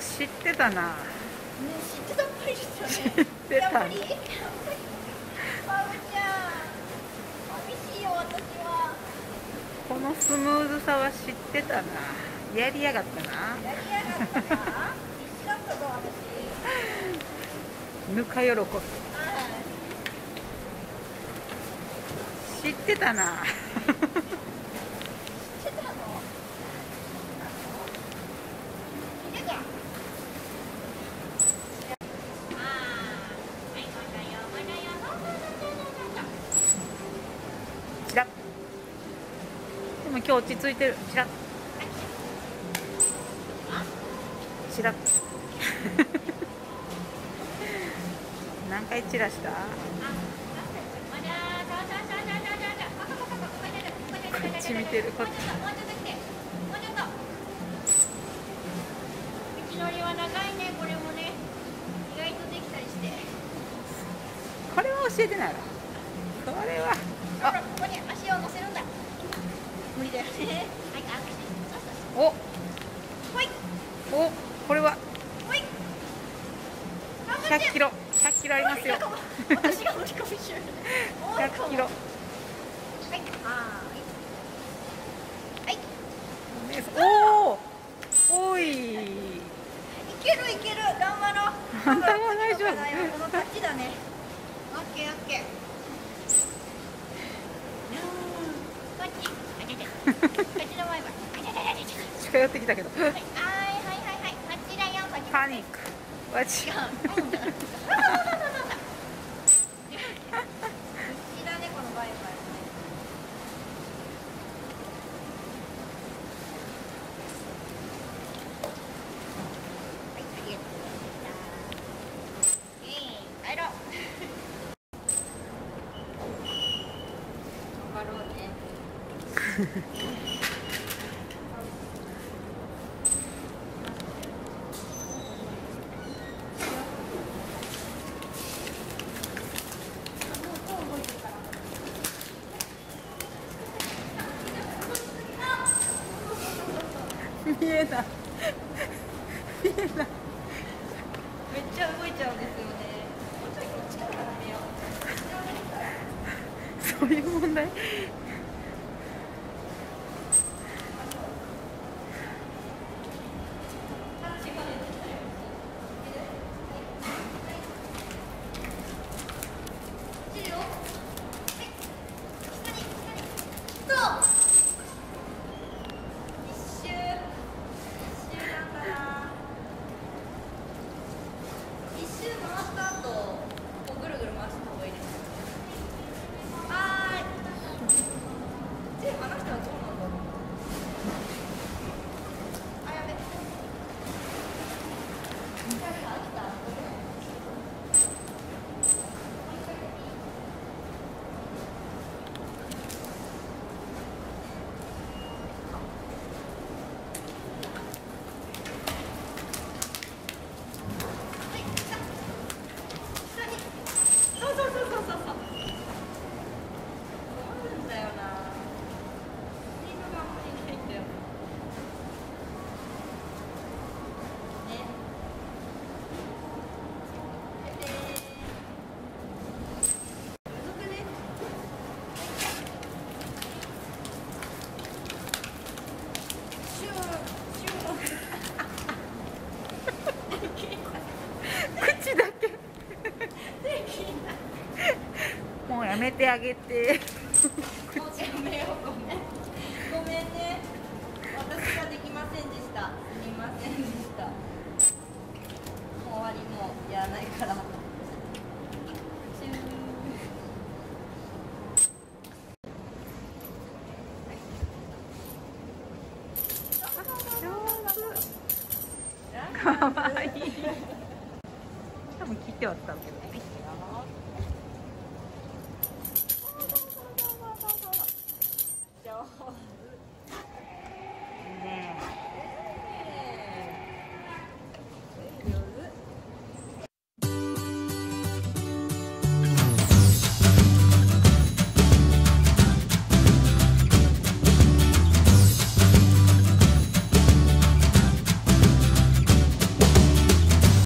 は知ってたな。ね知ってたっぽいですよね。知ってたやっちゃん寂しいよ私は。このスムーズさは知ってたな。やりやがったな。やりやがったか必死だったぞ私。ぬか喜び。はい。知ってたな知ってたの見てたチラッでも今日落ち着いてる。チラッチラッ何回チラした？こっち見てる。こっち。道のりは長いねこれもね。意外とできたりして。これは教えてないわ。これは。ほらここに足を乗せるお。おこれは。ほい。100キロ。100キロありますよ。私が乗り込みしよう100キロ。はい。はい。はいねおおおい。いけるいける。頑張ろう。このタッチだね。オッケーオッケーこっちあちゃちゃこっちの前はあちゃちゃちゃちゃ近寄ってきたけど。はいはいはいはい。こっちだよこっちパニック。わち違ううんだそうそうそうそうそう口だねこのバイバイはいありがとうございましたえい帰ろう頑張ろうねもう動いてるから見えない。見えない。めっちゃ動いちゃうんですよね。もうちょいこっちから始めようそういう問題一周回った後こうぐるぐる回した方がいいですはーい手離したらどうなんだろうあやべ光が飽きたはい下下にそうそうそうそうそうそうあるんだよなスピードがあんまりないんだよねでで続くねシューシュー口だけもうやめてあげて。ごめん。ごめんね。私ができませんでした。すみませんでした。もう終わりもうやらないから。かわいい。多分切ってはったけどね上手。